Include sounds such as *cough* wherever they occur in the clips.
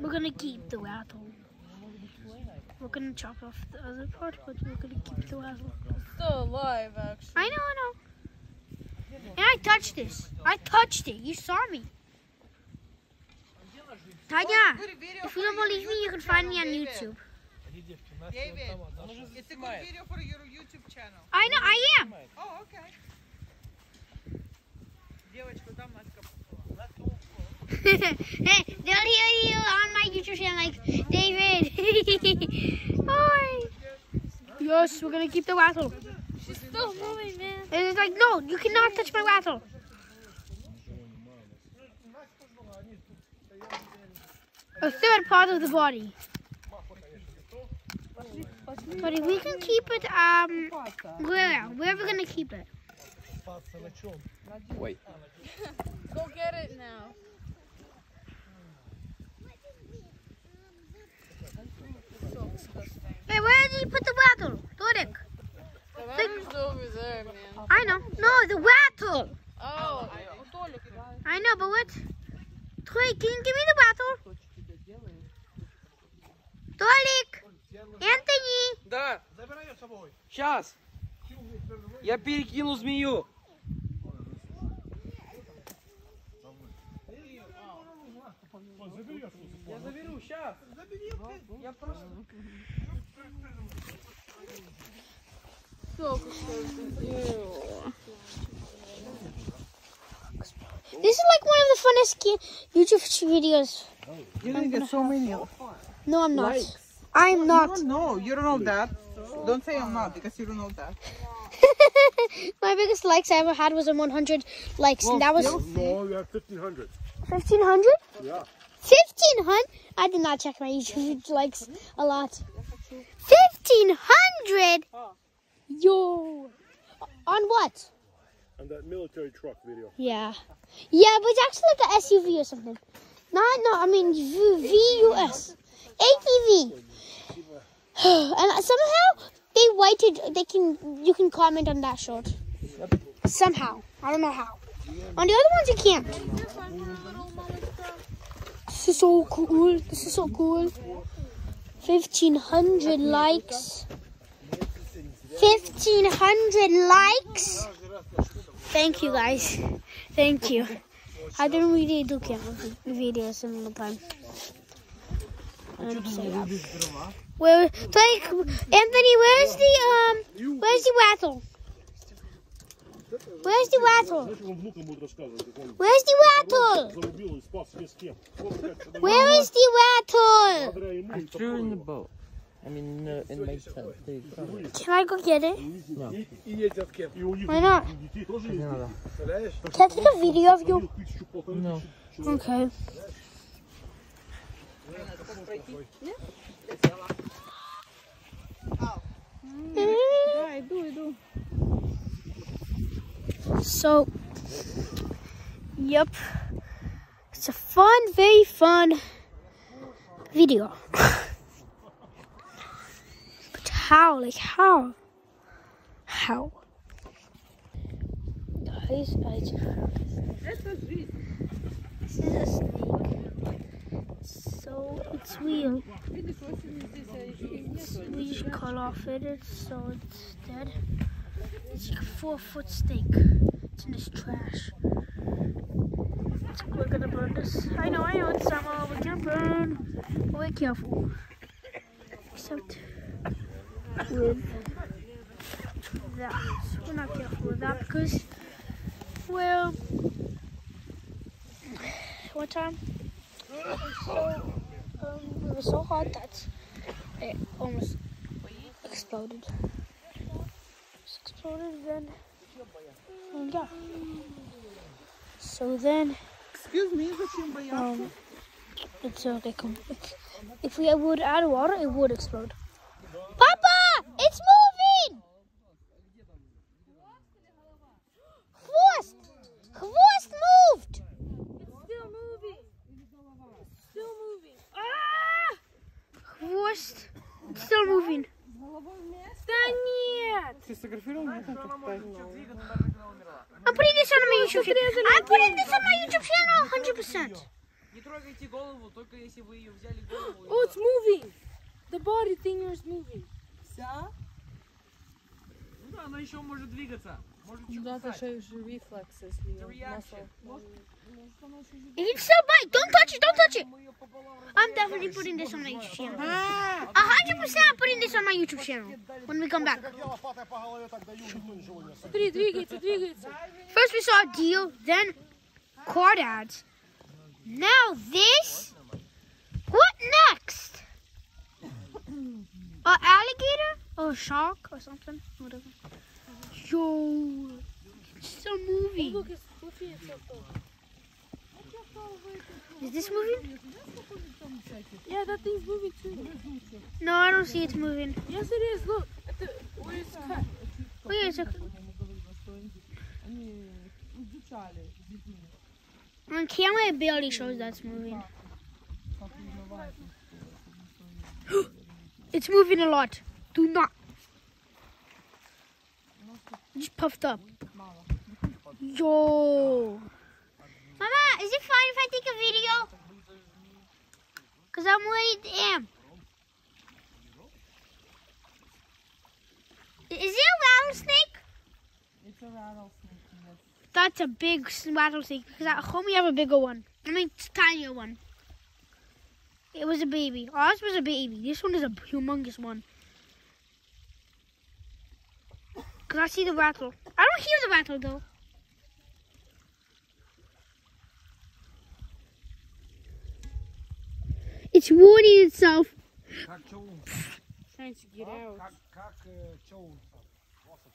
We're gonna keep the rattle. We're gonna chop off the other part, but we're gonna keep the rattle. Still alive, actually. I know, I know. And I touched this. I touched it. You saw me. Tanya, if you don't believe me, you can find me on YouTube. David, it's a good video for your YouTube channel. I know, I am. Oh, okay. *laughs* Девочка, там Надька *laughs* They'll hear you on my YouTube channel like, David. *laughs* Hi. Yes, we're gonna keep the rattle. She's still moving, man. And it's like, no, you cannot touch my rattle. A third part of the body. But if we can keep it, um, where? Where are we gonna keep it? Wait. *laughs* Go get it now. So disgusting. Hey, where did you put the rattle? Dorek. The rattle's over there, man. I know. No, the rattle. Oh, I know, but what? Troy, can you give me the rattle? Толик! Anthony! Да. Сейчас. Я перекину змею. Я заберу, сейчас. Я просто... so disgusting. This is like one of the funnest ki- YouTube videos. You're gonna get so many. You No, I'm not. I'm not. don't know. You don't know that. Don't say I'm not because you don't know that. *laughs* My biggest likes I ever had was on 100 likes, and that was No, we have 1,500. 1500. Yeah. 1500. I did not check my YouTube *laughs* likes a lot. 1500. Yo. On what? On that military truck video. Yeah. Yeah, but it's actually like a SUV or something. Not no, I mean VUS. ATV. *sighs* and somehow they waited, they can you can comment on that short. Somehow. I don't know how. On the other ones you can't. This is so cool. This is so cool. 1500 likes. 1500 likes. Thank you guys. Thank you. I don't really do camera videos in the time. Where, like, Anthony, where's the, um, where's the rattle? Where's the rattle? Знаешь, он внукам будет рассказывать, как он Where's the rattle? зарубил и спас весь кем. Вот как это Where is the rattle? благодаря ему I и threw in the boat. I mean, uh, in my tent. Please. Can I go get it? И у них Why not? детей тоже есть. Can I take a video of you? Тысячу полторы No. Okay. Да, иду, иду. So, yep. It's a fun, very fun video. but how? Like, how? How? Guys, I just. This is a snake. So, it's real. We just cut off it, so it's dead. It's like a four foot steak. It's in this trash. We're gonna burn this. I know, I know, it's summer. We're gonna burn. But we're careful. Except with that. We're not careful with that because, well, one time it was so, um, it was so hot that it almost exploded Just exploded, then, and yeah. So then, Excuse me, зачем бояться? um, it's uh, like um, it's, if we would add water, it would explode. Papa, it's moving. Хвост, хвост moved. Still moving. Still moving. Хвост, it's still moving. Ты сфотографировал меня там как-то? I'm putting this on my YouTube channel. I'm putting this on my YouTube channel 100%. Не трогайте голову, только если вы ее взяли голову. Oh, it's moving. The body thing is moving. Вся? Ну да, она еще может двигаться. That to show your reflexes, your muscle. It is so bite. Don't touch it. Don't touch it. I'm definitely putting this on my YouTube channel. 100% I'm putting this on my YouTube channel when we come back. First we saw a deal, then card ads. Now this? What next? A alligator? Or a shark or something? Whatever. Yo, it's still moving. Oh, look, it's moving itself. Is this moving? Yeah, that thing's moving too. No, I don't see it moving. Yes, it is. Look, at the where it's cut. Oh, Wait a second. On camera, it barely shows that's moving. *gasps* it's moving a lot. Do not. Just puffed up. Yo. Mama, is it fine if I take a video? Because I'm ready to am. Is it a rattlesnake? It's a rattlesnake. That's a big s- rattlesnake because at home we have a bigger one. I mean, it's tinier one. It was a baby. Ours was a baby. This one is a humongous one. and I see the rattle. I don't hear the rattle though. It's warning itself. Trying to get out.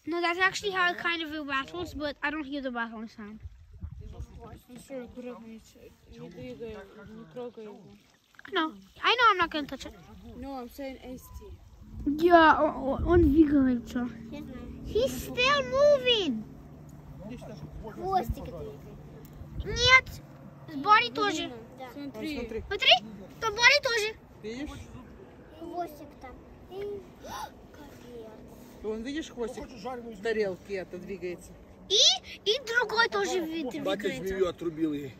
No, that's actually how it kind of rattles, but I don't hear the rattling sound. Uh, no, I know I'm not gonna touch it. No, I'm saying ST. Yeah, он двигается. He's still moving. Хвостик. Нет, с body тоже. Смотри. Смотри, то body тоже. Видишь? Хвостик там. Вон, видишь, хвостик в тарелке это двигается. И, и другой тоже Батя двигается. змею отрубил ей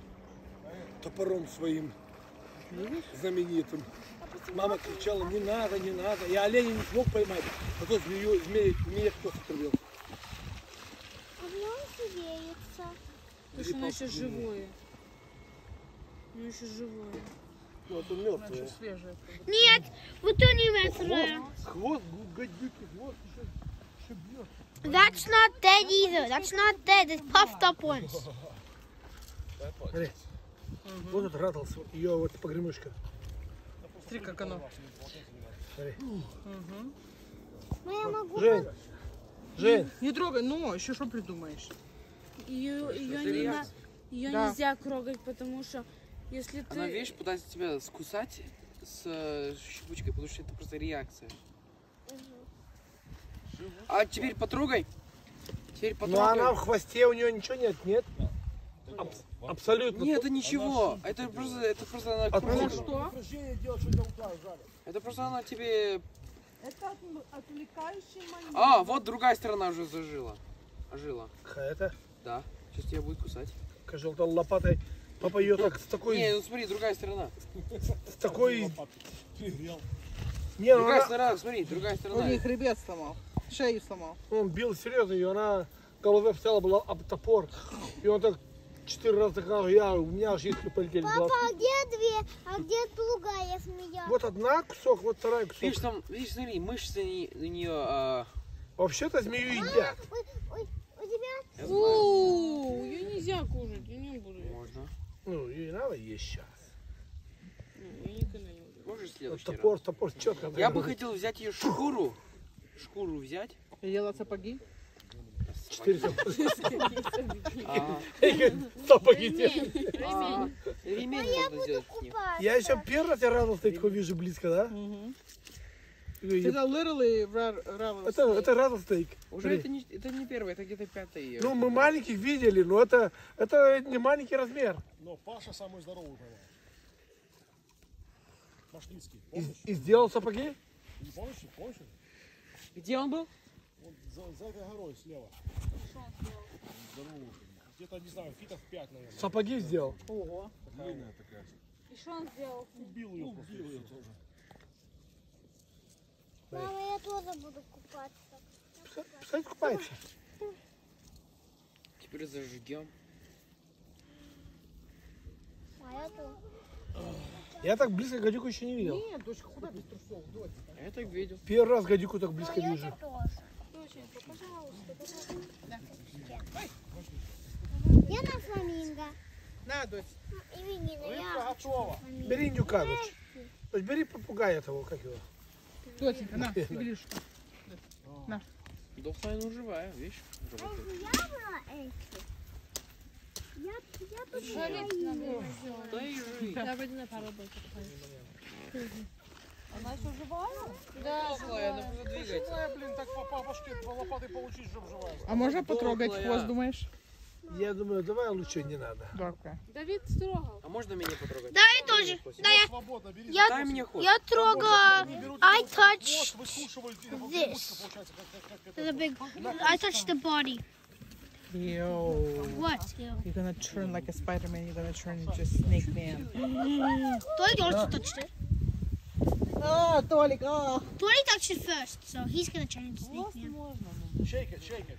топором своим знаменитым. Мама кричала, не надо, не надо. Я оленя не смог поймать, а то змею, змею, змея хвост отрубил. А в нем. Потому что оно еще живое. Оно еще живое. Ну, это мертвое. Свежее. Нет, вот он не мертвый. Хвост, гадюки, хвост еще, еще бьет. That's not dead either. That's not dead. It's puffed up once. Смотри, вот этот ратлс, ее вот погремушка. Смотри, как оно. Но я могу... Жень, Жень, Не трогай, ну, еще что придумаешь? Ее, ее, не на- ее Да. нельзя трогать, потому что если ты... Она, видишь, пытается тебя скусать с э, щепочкой, потому что это просто реакция. А теперь потрогай. Теперь ну потрогай. она в хвосте, у нее ничего нет, нет? Аб- абсолютно. Нет, это ничего. Это просто, это просто она Откуда? крутит. Что? Это просто она тебе... Это отвлекающий момент. А, вот другая сторона уже зажила. Ожила. Это? Да. Сейчас тебя будет кусать. Вот лопатой. Папа ее так с такой, Не, ну смотри, другая сторона. с такой. Не, ну Другая она, сторона, смотри, другая У сторона. них хребет сломал. Шею сломал. он бил серьезно ее, она голове встала была об топор. И он так четыре раза а я, у меня аж искры полетели. Папа, а где две? А где другая змея? Вот одна кусок, вот вторая кусок. Видишь, там, видишь, смотри, мышцы не- у нее... а, Вообще-то змею едят. Ой, ой, у тебя я знаю. Фу, ее нельзя кушать, я не буду. Можно. Ну, ей надо есть сейчас. Не, Я никогда не буду. Можешь Вот следующий раз? топор, топор четко. Я бы хотел взять ее шкуру. Шкуру взять. Я делала сапоги. Четыре сапога. А, Сапоги *laughs* те. а, ремень можно сделать с ним. Я еще первый раз я радостный такой вижу близко, да? Это literally ra- rattlesnake. Это, это радостейк. Уже это не, это не первый, это где-то пятый. Ну, мы маленьких видели, но это, это не маленький размер. Но Паша самый здоровый поймал. Машлицкий. И, и сделал сапоги? Не помнишь? Помнишь? Где он был? За, за этой горой слева. Где-то, не знаю, фитов 5, наверное. Сапоги сделал. Ого. Длинная такая. И что он сделал? Убил ее просто. и всё. Мама, я тоже буду купаться. Пускай купается. Теперь зажгем. А я тоже. Я так близко гадюку еще не видел. Нет, дочка, куда без трусов, дочь? Я так видел. Первый раз гадюку так близко Я вижу. тоже. Доченька, пожалуйста, пожалуйста. Да. Ой. Я на фламинго. На, дочь. Ну, ну, Рыбка готова. Бери индюка, дочь. Дочь, бери попугая того, как его. Доченька, на, игришь. На. Дохлая, живая, видишь? Живая. Я, я пошла. Да и жить. Да, пойди на пару дочек. Она еще живая? Да, Дохлая, она двигается. Живая, блин, так по, башке по лопатой получить, чтобы живая. А можно потрогать хвост, думаешь? Я думаю, давай лучше не надо. Добре. Давид строгал. А можно меня потрогать? Да, я тоже. Да, я, Свободно, бери. я, Дай мне хвост. я трогаю. I touch this. the big. I touch the body. Yo. What? You're gonna turn like a Spider-Man, you're gonna turn into Snake Man. Toy also touched it. А, Толик, а. Toy touched it first, so he's gonna into Snake Man. Shake it, shake it.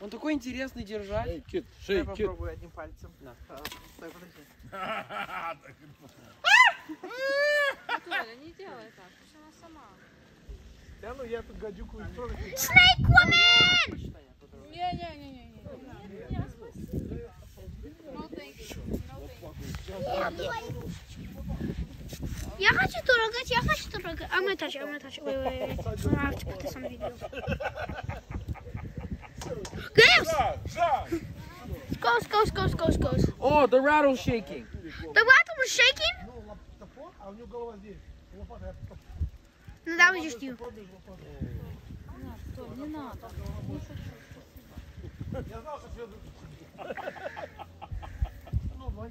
Он такой интересный держать. Эй, кит, Дай попробую одним пальцем. На. А, Стой, подожди. Толя, не делай так, пусть она сама. Да ну я тут гадюку и не- Snake Woman! Не-не-не-не. No, thank you. No, thank you. Я хочу трогать, я хочу трогать. I'm gonna touch it, I'm gonna touch it. Wait, wait, wait. I have to put this on video. Goose! Goes, goes, goes, goes, goes. О, the rattle shaking. The rattle was shaking? Ну, лап- топор, а у него голова здесь. Лопата, я топ- No, that was just you. топор *laughs* между лопатой. Толь, не надо. Я знал, что Федор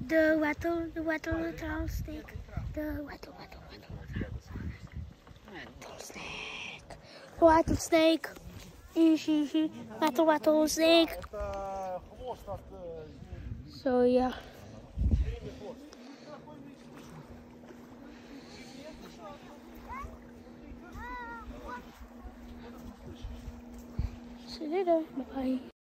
The rattle, the rattle, rattlesnake. rattle, rattle, rattle, rattle. Rattlesnake. Rattlesnake. Rattle, *laughs* rattlesnake. So yeah. See you later. Bye.